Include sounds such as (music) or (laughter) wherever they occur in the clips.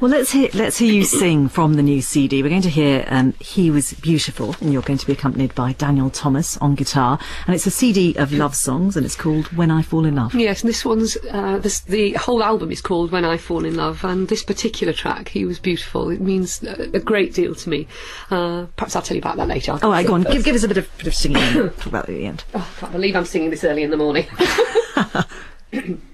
Well, let's hear let's hear you sing from the new CD. We're going to hear um, "He Was Beautiful," and you're going to be accompanied by Daniel Thomas on guitar. And it's a CD of love songs, and it's called "When I Fall in Love." Yes, and this one's uh, this, the whole album is called "When I Fall in Love," and this particular track, "He Was Beautiful," it means a, a great deal to me. Uh, perhaps I'll tell you about that later. All right, go on. Give, (coughs) give us a bit of bit of singing. Talk (coughs) about it at the end. Oh, I can't believe I'm singing this early in the morning. (laughs) (coughs)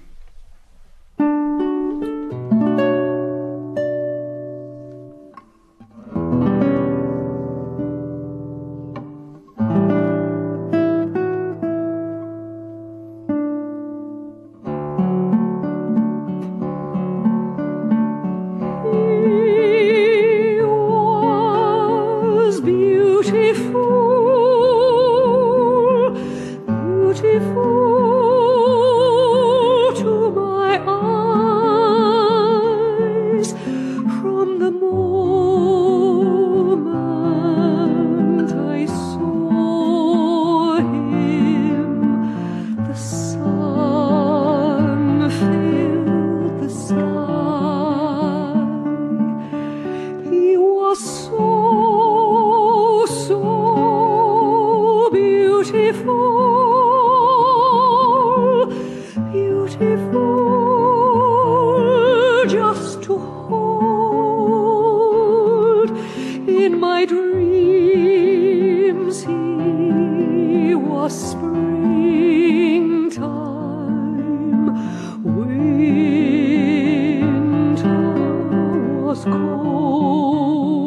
beautiful, beautiful, beautiful just to hold in my dreams. He was springtime, winter was cold.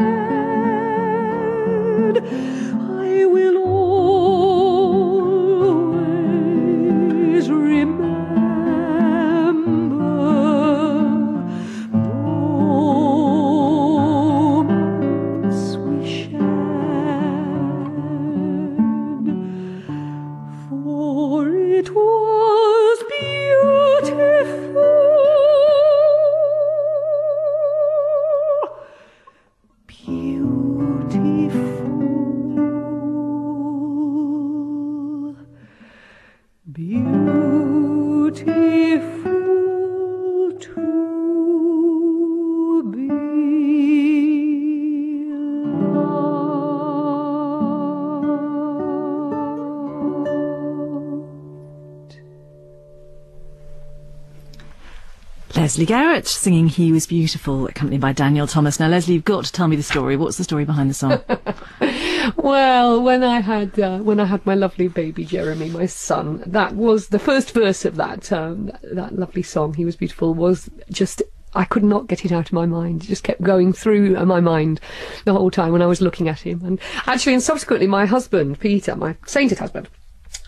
Lesley Garrett singing "He Was Beautiful," accompanied by Daniel Thomas. Now, Lesley, you've got to tell me the story. What's the story behind the song? (laughs) Well, when I had uh, when I had my lovely baby Jeremy, my son, that was the first verse of that um, that, lovely song. He was beautiful. Was just I could not get it out of my mind. It just kept going through uh, my mind the whole time when I was looking at him. And actually, and subsequently, my husband Peter, my sainted husband.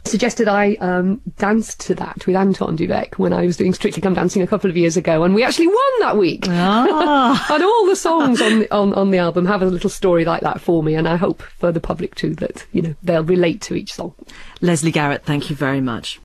Suggested I um, danced to that with Anton du Beke when I was doing Strictly Come Dancing a couple of years ago, and we actually won that week. ah, (laughs) and all the songs on the, on on the album have a little story like that for me, and I hope for the public too that you know they'll relate to each song. Lesley Garrett, thank you very much.